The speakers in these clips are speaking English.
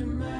fragile mind,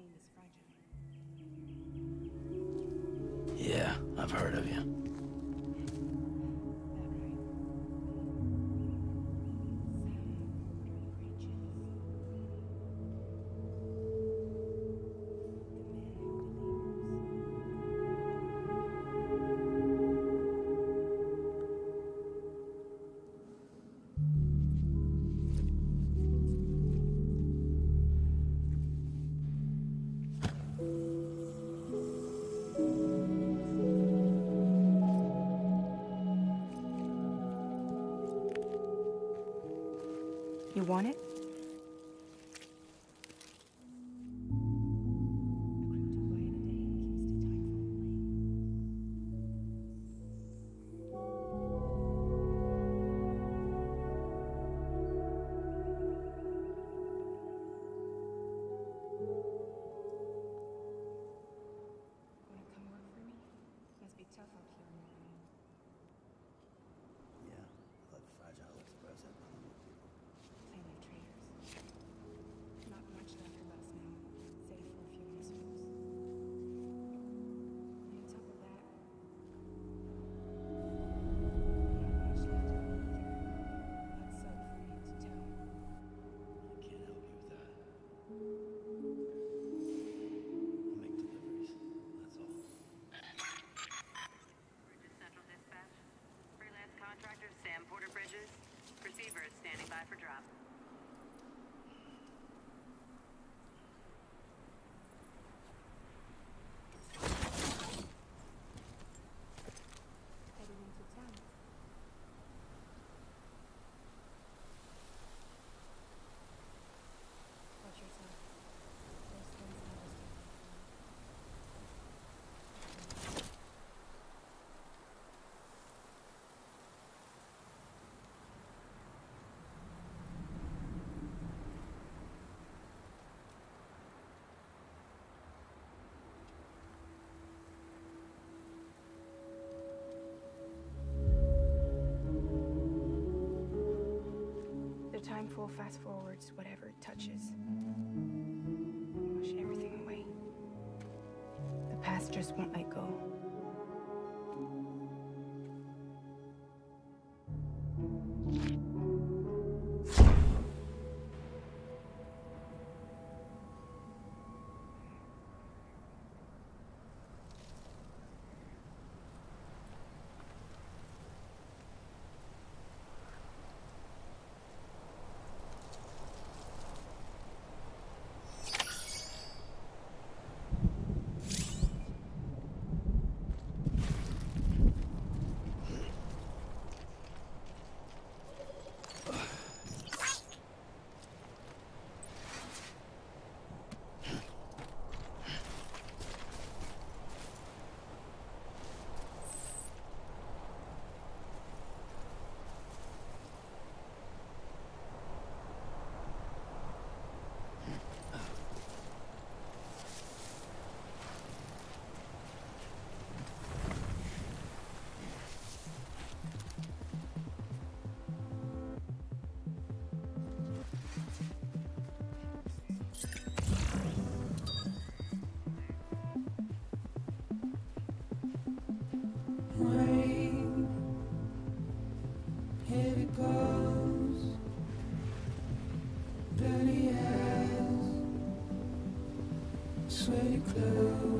being is fragile. want it? fool fast forwards whatever it touches. Push everything away. The past just won't let go. sweet close.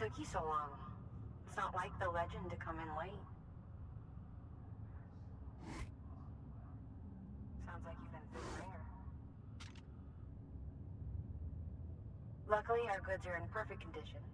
Took you so long? It's not like the legend to come in late. Sounds like you've been through the wringer. Luckily, our goods are in perfect condition.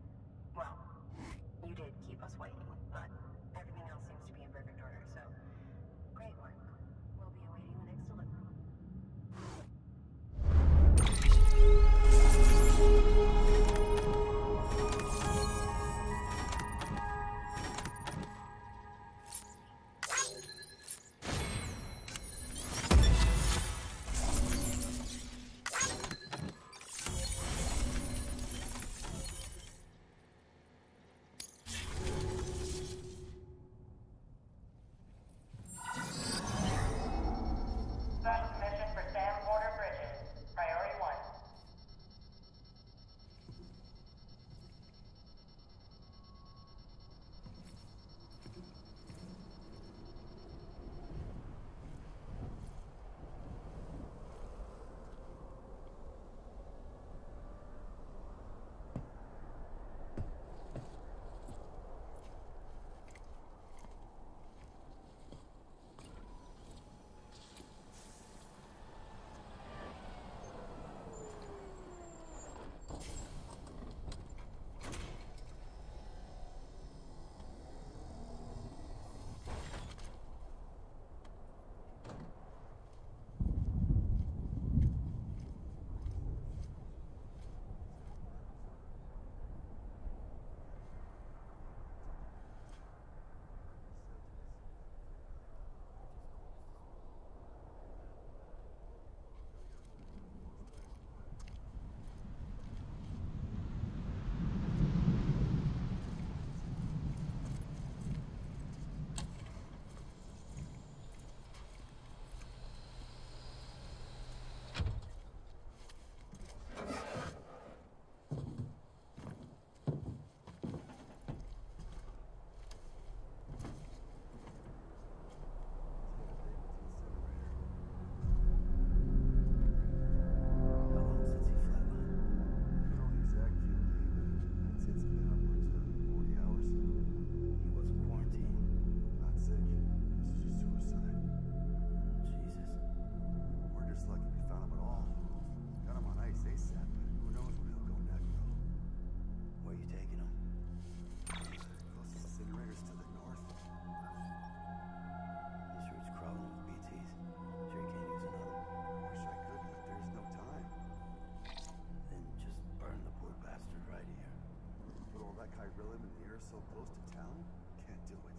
I really am an air so close to town? Can't do it.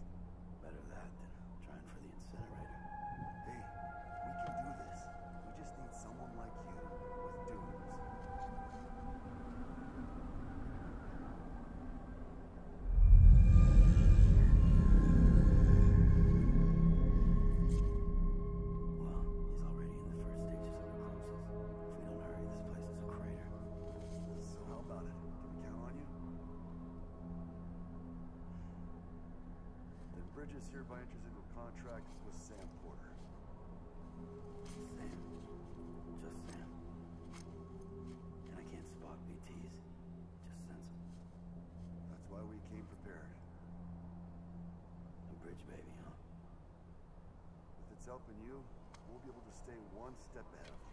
Better that than Bridges hereby enters into a contract with Sam Porter. Sam. Just Sam. And I can't spot BTs. Just sense them. That's why we came prepared. A bridge baby, huh? If it's helping you, we'll be able to stay one step ahead of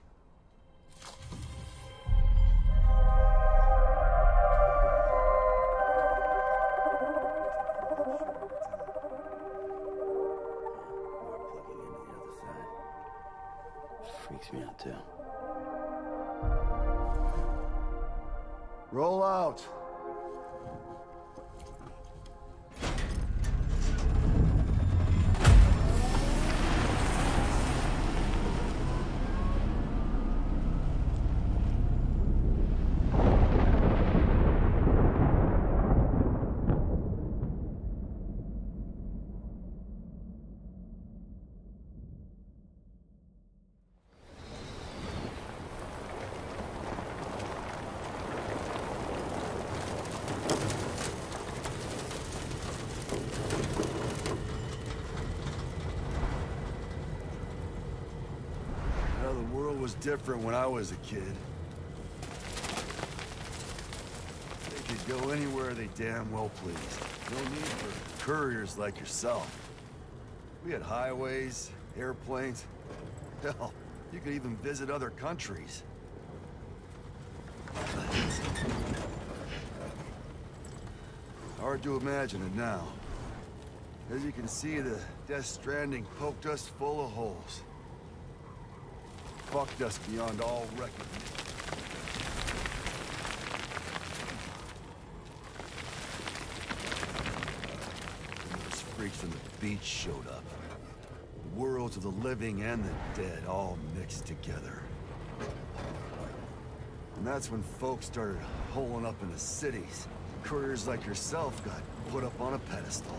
different when I was a kid. They could go anywhere they damn well pleased. No need for couriers like yourself. We had highways, airplanes. Hell, you could even visit other countries. Hard to imagine it now. As you can see, the Death Stranding poked us full of holes. Fucked us beyond all reckoning. And Those freaks from the beach showed up. The worlds of the living and the dead all mixed together. And that's when folks started holing up in the cities. Couriers like yourself got put up on a pedestal.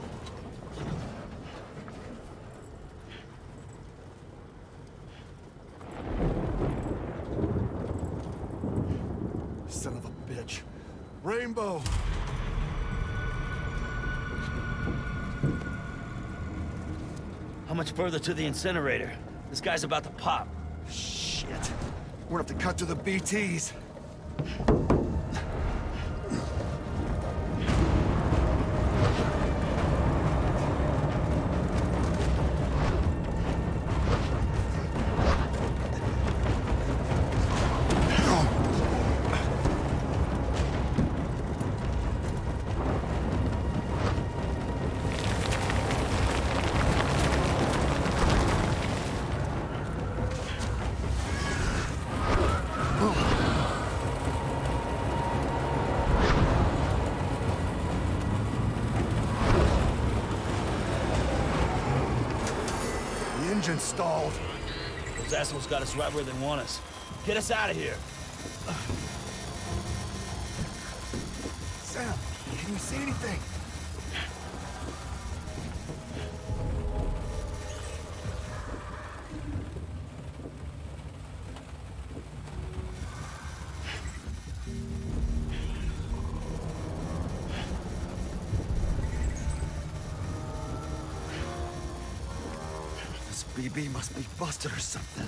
Further to the incinerator? This guy's about to pop. Shit. We're gonna have to cut to the BTs. The engine stalled. Those assholes got us right where they want us. Get us out of here. Busted or something.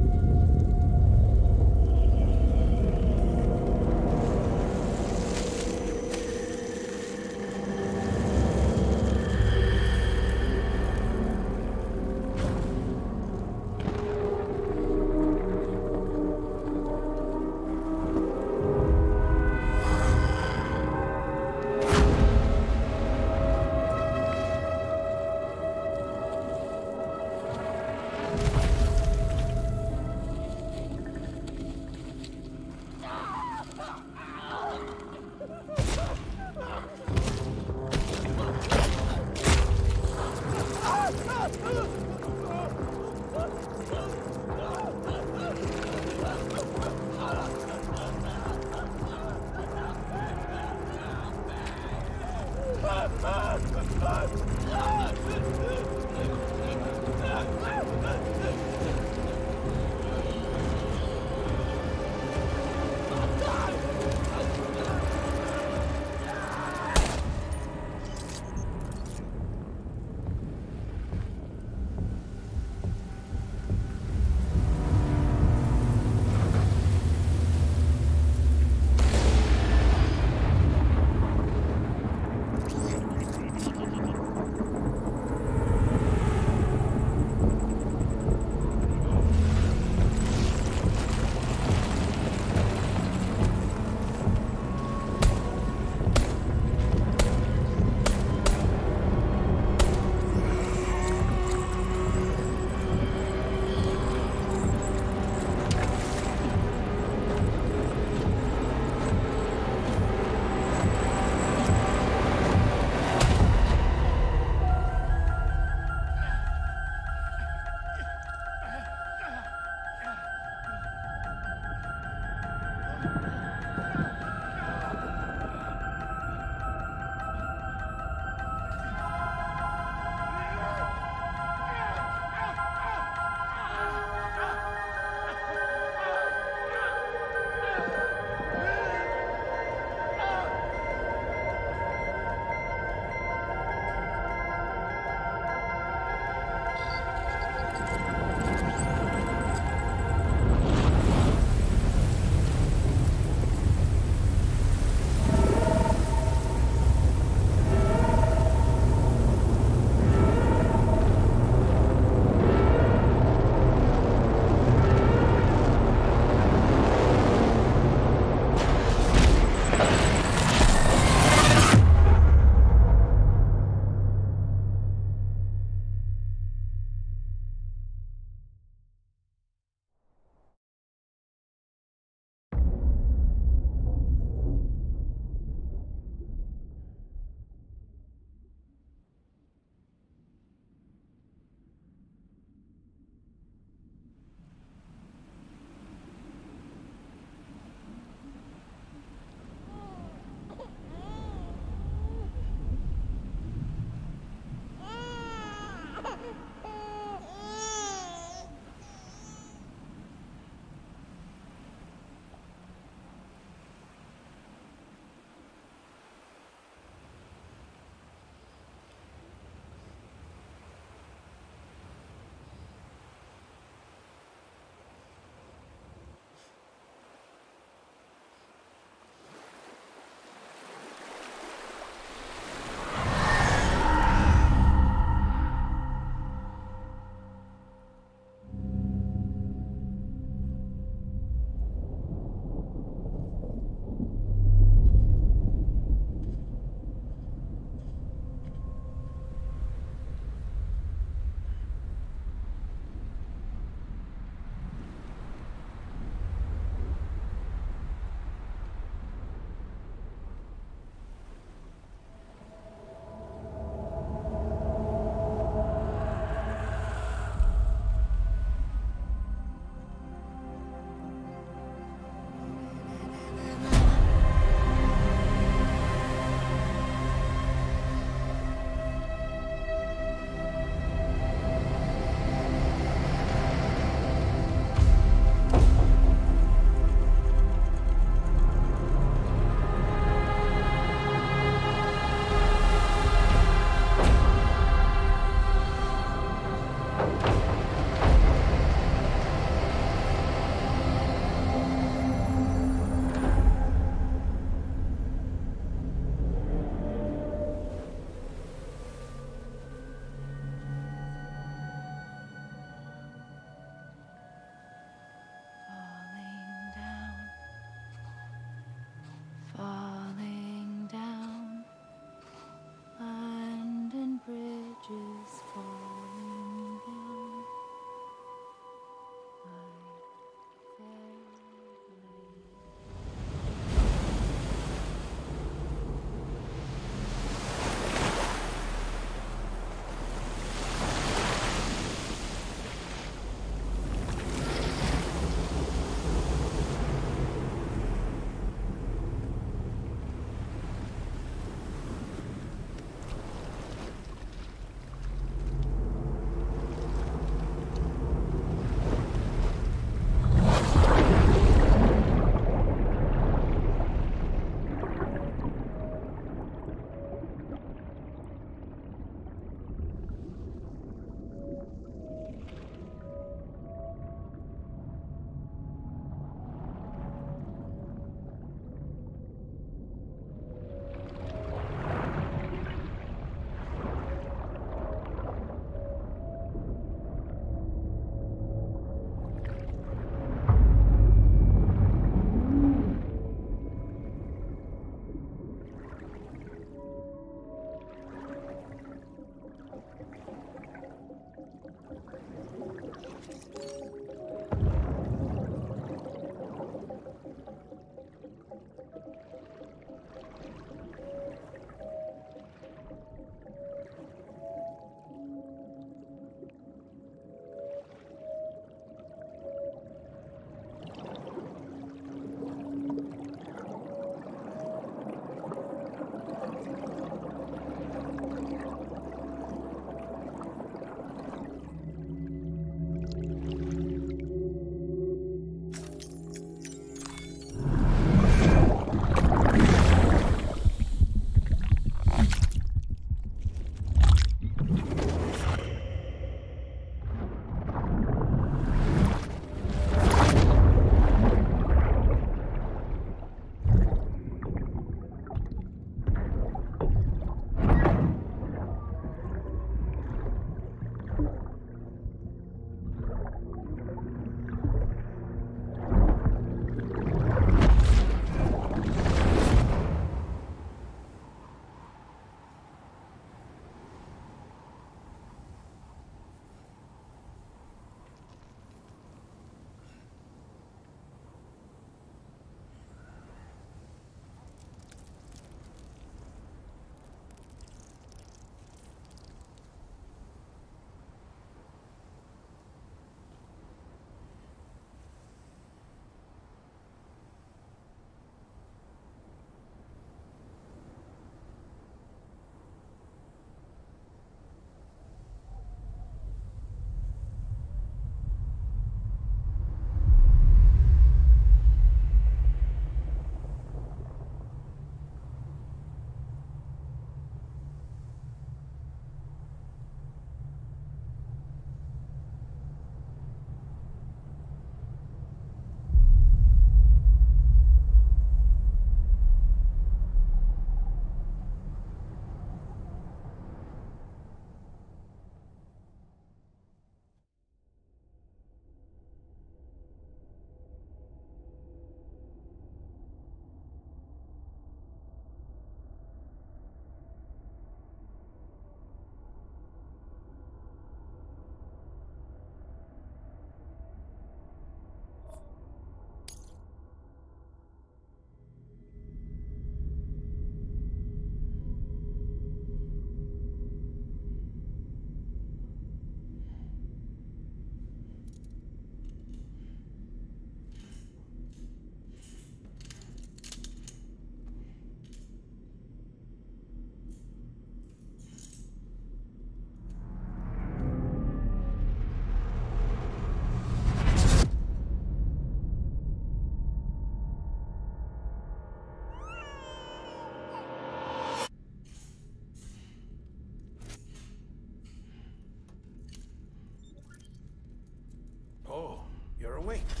awake.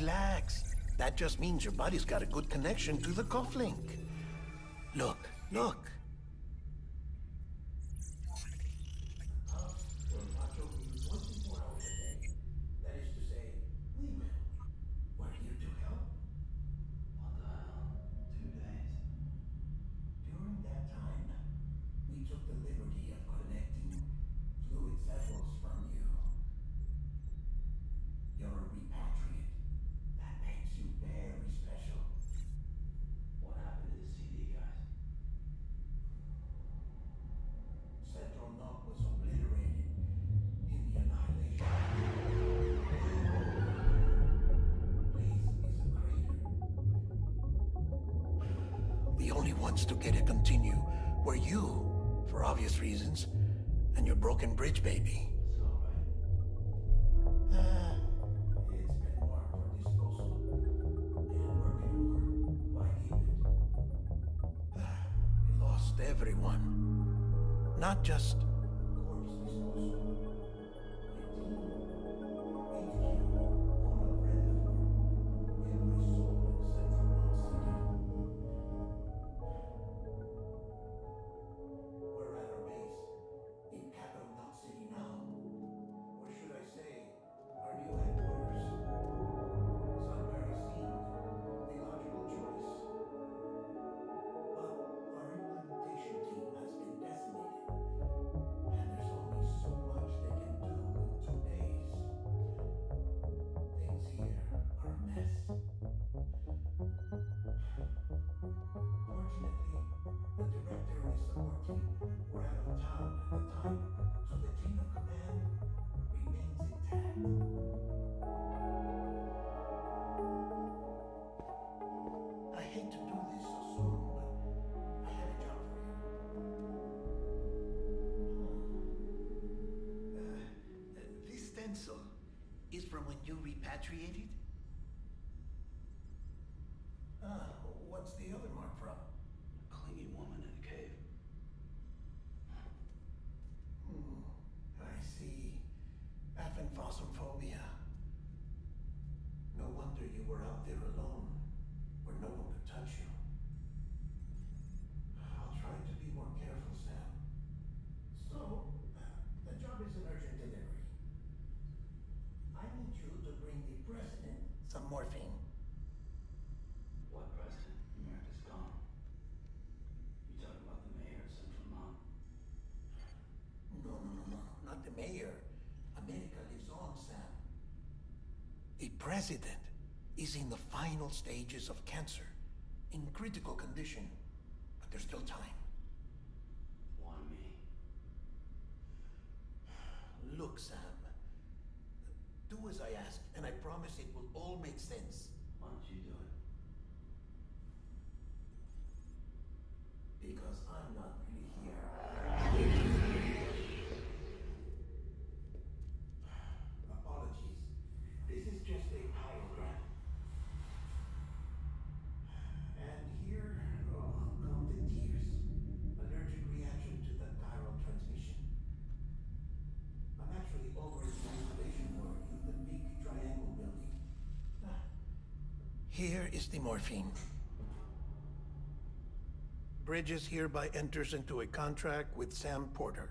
Relax. That just means your body's got a good connection to the cufflink. Look, look. wants to get a continue were you, for obvious reasons, and your broken bridge baby. president is in the final stages of cancer, in critical condition, but there's still time. Why me? Look, Sam. Do as I ask, and I promise it will all make sense. Here is the morphine. Bridges hereby enters into a contract with Sam Porter.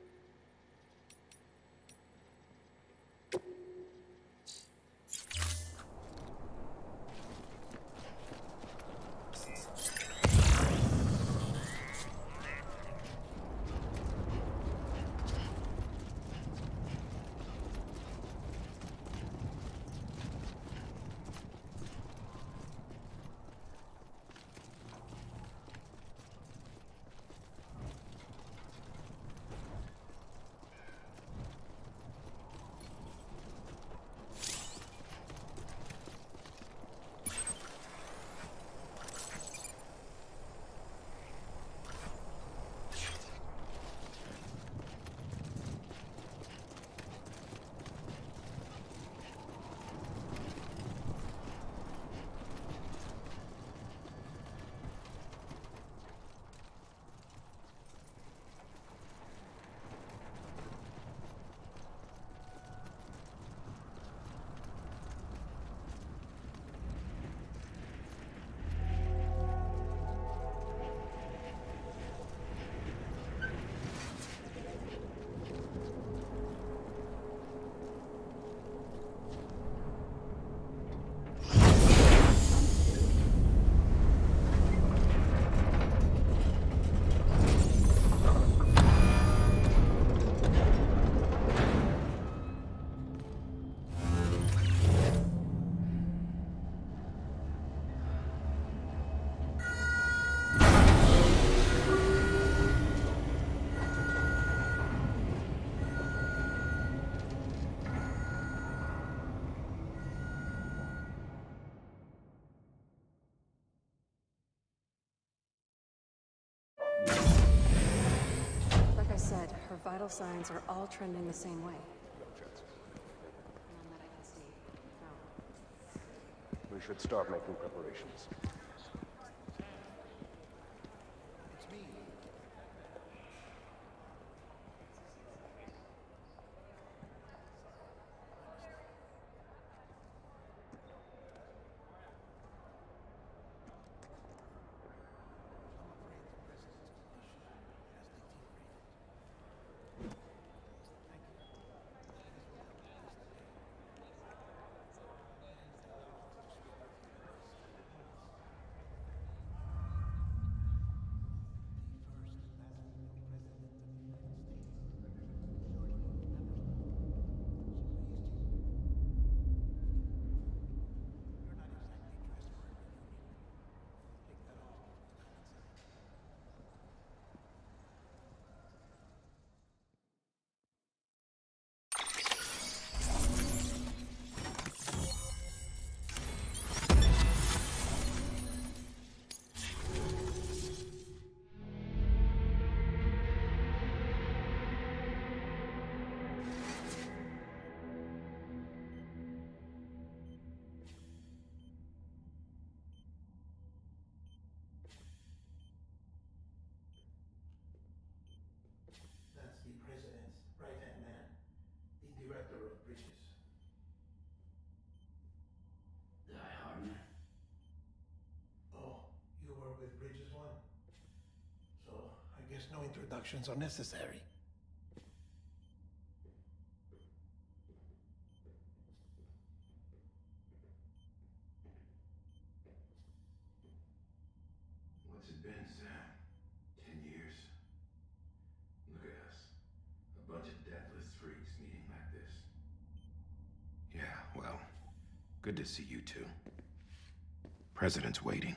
vital signs are all trending the same way. We should start making preparations. Reductions are necessary. What's it been, Sam? Ten years? Look at us. A bunch of deathless freaks meeting like this. Yeah, well, good to see you two. President's waiting.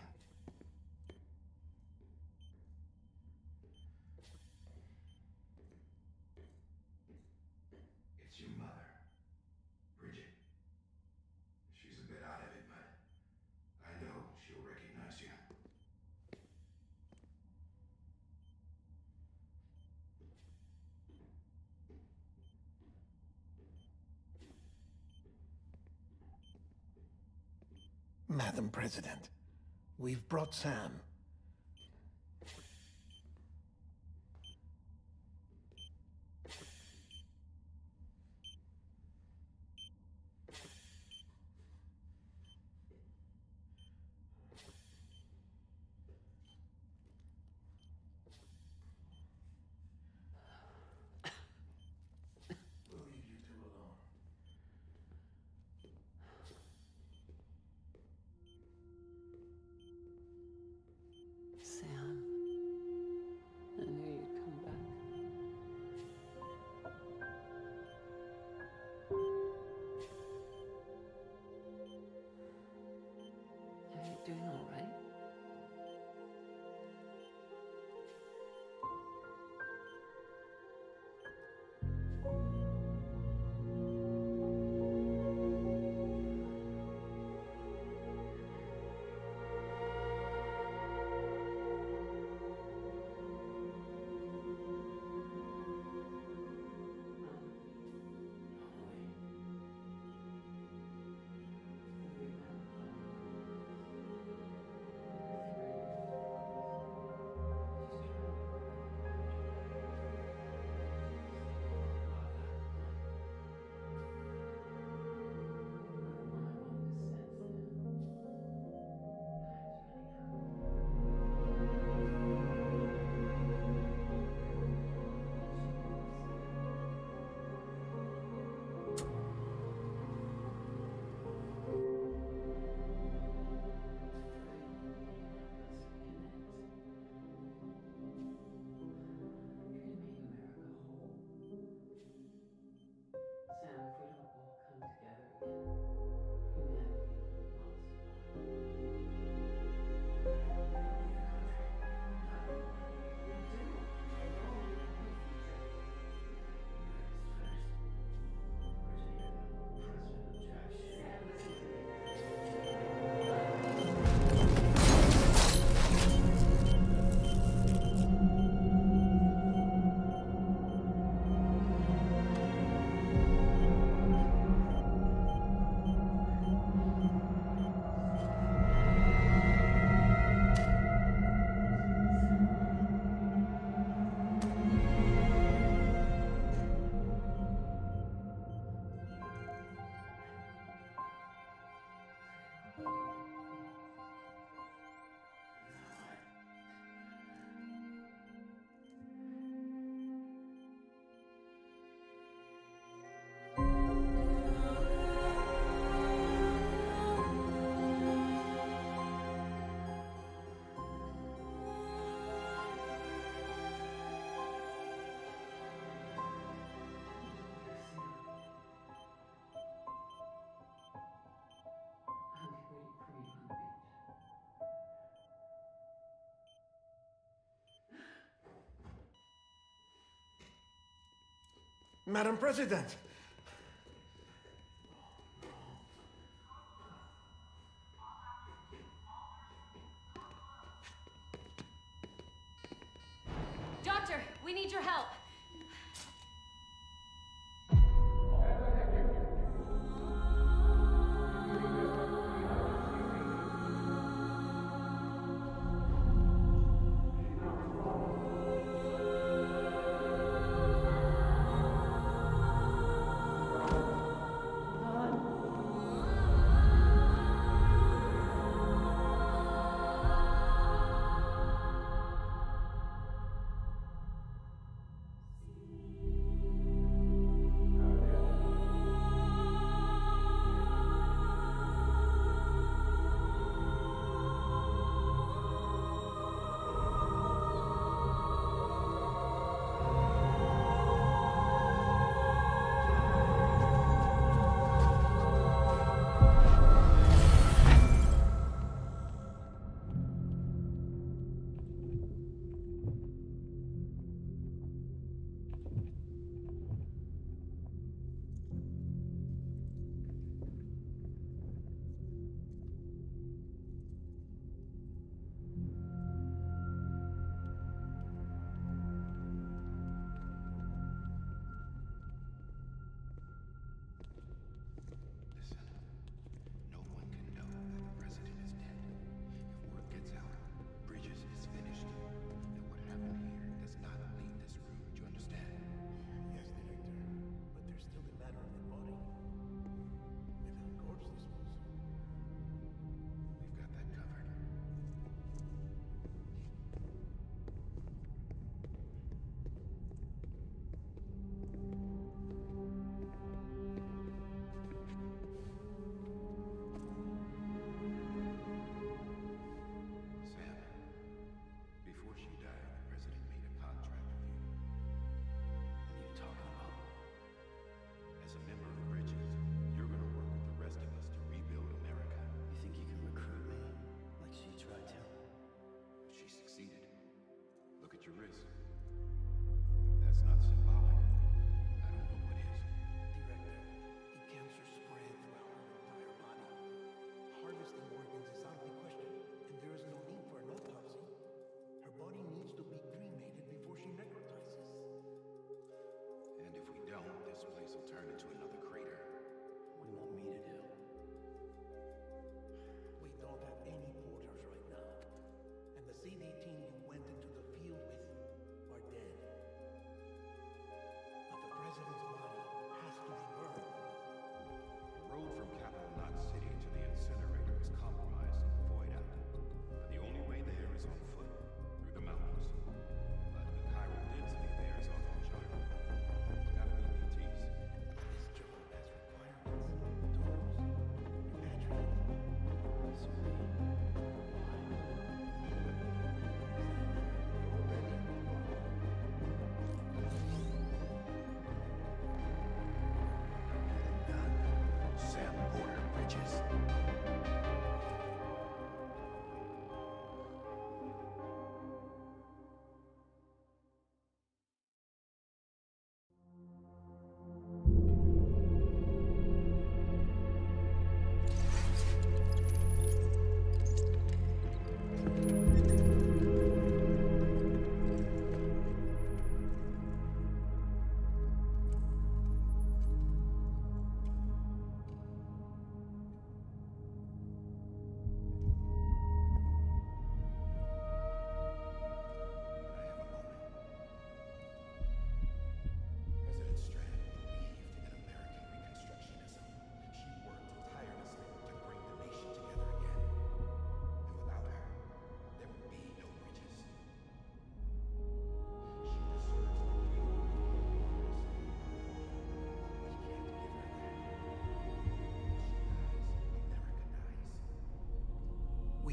It's your mother, Bridget. She's a bit out of it, but I know she'll recognize you. Madam President, we've brought Sam. Madam President!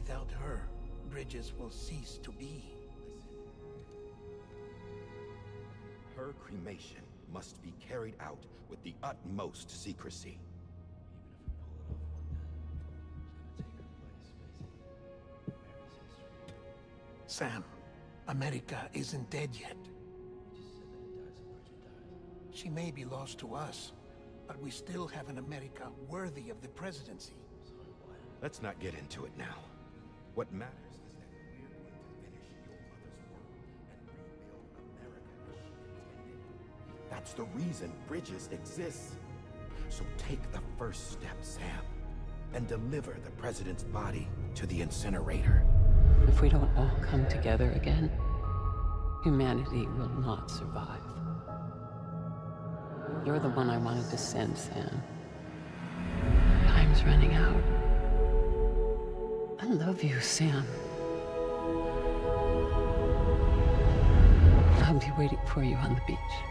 Without her, Bridges will cease to be. Her cremation must be carried out with the utmost secrecy. Sam, America isn't dead yet. She may be lost to us, but we still have an America worthy of the presidency. Let's not get into it now. What matters is that we're going to finish your mother's work and rebuild America as she intended. That's the reason Bridges exists. So take the first step, Sam, and deliver the president's body to the incinerator. If we don't all come together again, humanity will not survive. You're the one I wanted to send, Sam. Time's running out. I love you, Sam. I'll be waiting for you on the beach.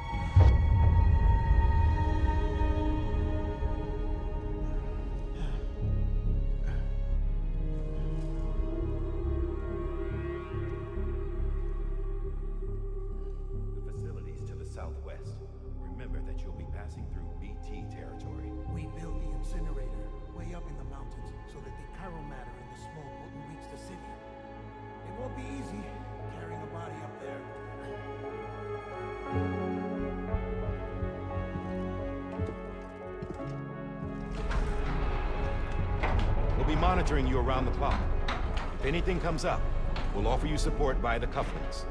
Anything comes up, we'll offer you support via the cufflinks.